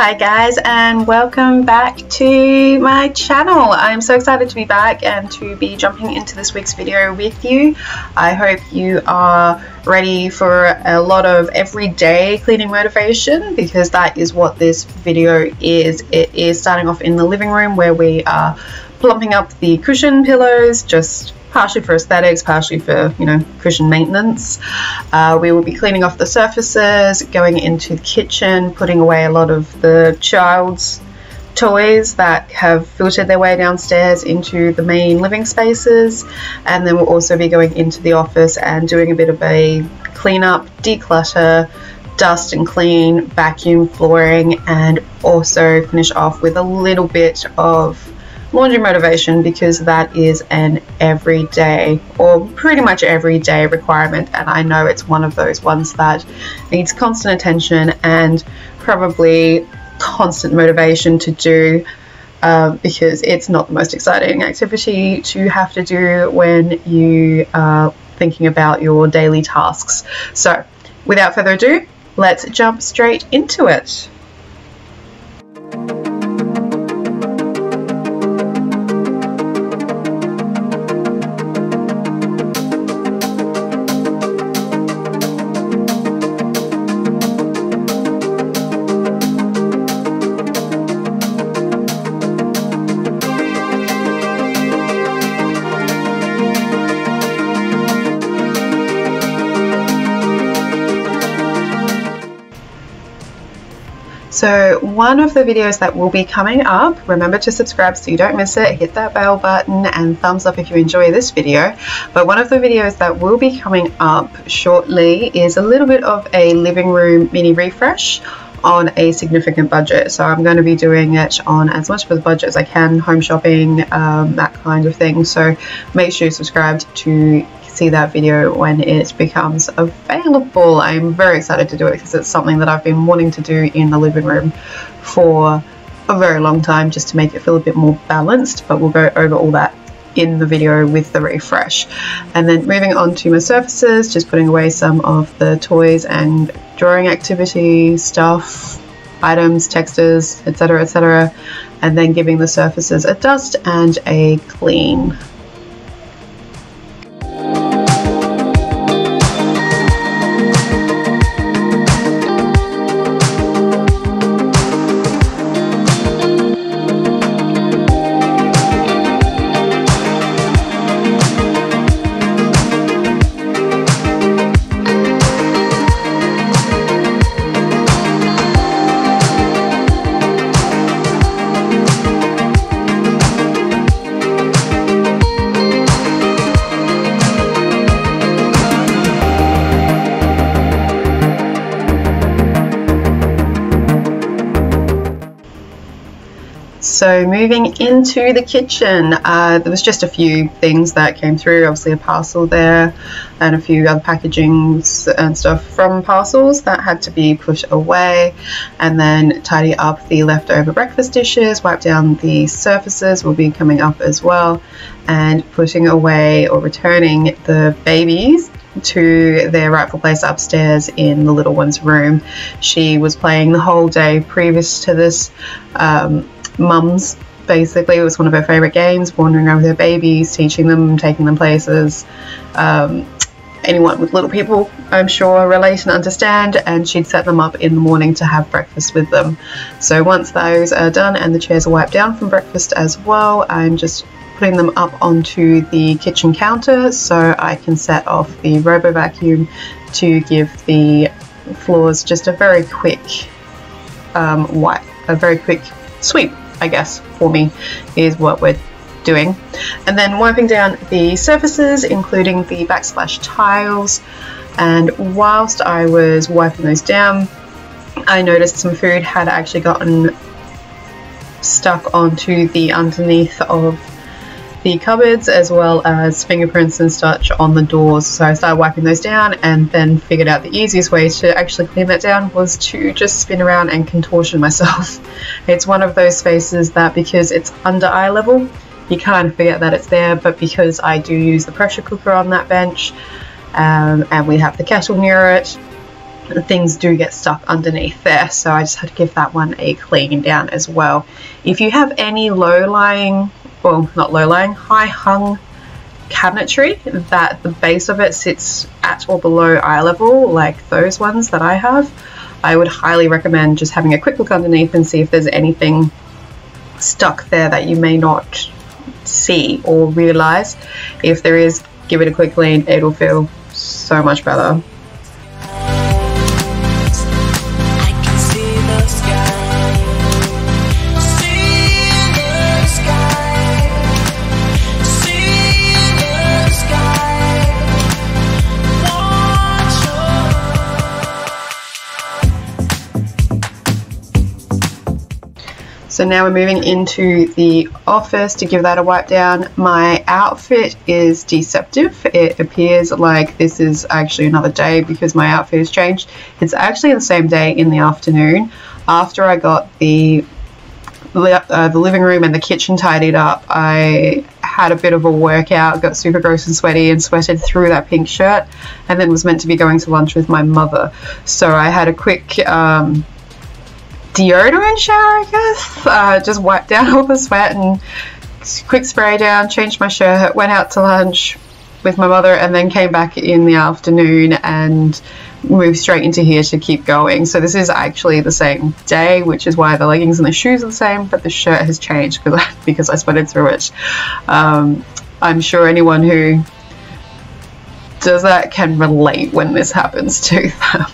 Hi guys and welcome back to my channel. I'm so excited to be back and to be jumping into this week's video with you. I hope you are ready for a lot of everyday cleaning motivation because that is what this video is. It is starting off in the living room where we are plumping up the cushion pillows, just partially for aesthetics, partially for, you know, cushion maintenance. Uh, we will be cleaning off the surfaces, going into the kitchen, putting away a lot of the child's toys that have filtered their way downstairs into the main living spaces. And then we'll also be going into the office and doing a bit of a cleanup, declutter, dust and clean, vacuum flooring, and also finish off with a little bit of laundry motivation because that is an everyday or pretty much everyday requirement and I know it's one of those ones that needs constant attention and probably constant motivation to do um, because it's not the most exciting activity to have to do when you are thinking about your daily tasks. So without further ado, let's jump straight into it. So one of the videos that will be coming up, remember to subscribe so you don't miss it, hit that bell button and thumbs up if you enjoy this video. But one of the videos that will be coming up shortly is a little bit of a living room mini refresh on a significant budget. So I'm going to be doing it on as much of a budget as I can, home shopping, um, that kind of thing. So make sure you subscribe to see that video when it becomes available. I'm very excited to do it because it's something that I've been wanting to do in the living room for a very long time just to make it feel a bit more balanced, but we'll go over all that in the video with the refresh. And then moving on to my surfaces, just putting away some of the toys and drawing activity stuff, items, textures, etc, etc, and then giving the surfaces a dust and a clean. So moving into the kitchen, uh, there was just a few things that came through. Obviously, a parcel there, and a few other packagings and stuff from parcels that had to be put away, and then tidy up the leftover breakfast dishes, wipe down the surfaces will be coming up as well, and putting away or returning the babies to their rightful place upstairs in the little one's room. She was playing the whole day previous to this. Um, mums basically. It was one of her favorite games wandering around with her babies teaching them taking them places. Um, anyone with little people i'm sure relate and understand. And she'd set them up in the morning to have breakfast with them. So once those are done and the chairs are wiped down from breakfast as well i'm just putting them up onto the kitchen counter so i can set off the robo vacuum to give the floors just a very quick um, wipe a very quick sweep I guess, for me is what we're doing. And then wiping down the surfaces, including the backsplash tiles. And whilst I was wiping those down, I noticed some food had actually gotten stuck onto the underneath of the cupboards as well as fingerprints and such on the doors. So I started wiping those down and then figured out the easiest way to actually clean that down was to just spin around and contortion myself. It's one of those spaces that because it's under eye level, you of forget that it's there, but because I do use the pressure cooker on that bench um, and we have the kettle near it, things do get stuck underneath there. So I just had to give that one a clean down as well. If you have any low-lying, well, not low-lying, high-hung cabinetry that the base of it sits at or below eye level, like those ones that I have, I would highly recommend just having a quick look underneath and see if there's anything stuck there that you may not see or realize. If there is, give it a quick clean, it'll feel so much better. So now we're moving into the office to give that a wipe down. My outfit is deceptive. It appears like this is actually another day because my outfit has changed. It's actually the same day in the afternoon after I got the uh, the living room and the kitchen tidied up. I had a bit of a workout, got super gross and sweaty, and sweated through that pink shirt, and then was meant to be going to lunch with my mother. So I had a quick um, deodorant shower, I guess. Uh, just wiped down all the sweat and quick spray down, changed my shirt, went out to lunch with my mother, and then came back in the afternoon and moved straight into here to keep going. So this is actually the same day, which is why the leggings and the shoes are the same, but the shirt has changed because I, because I sweated through it. Um, I'm sure anyone who does that can relate when this happens to them.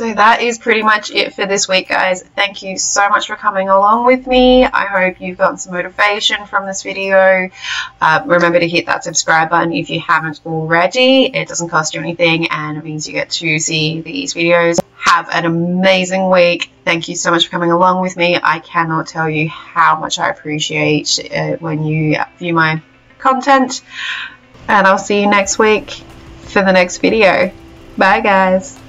So that is pretty much it for this week, guys. Thank you so much for coming along with me. I hope you've gotten some motivation from this video. Uh, remember to hit that subscribe button if you haven't already. It doesn't cost you anything and it means you get to see these videos. Have an amazing week. Thank you so much for coming along with me. I cannot tell you how much I appreciate it when you view my content. And I'll see you next week for the next video. Bye, guys.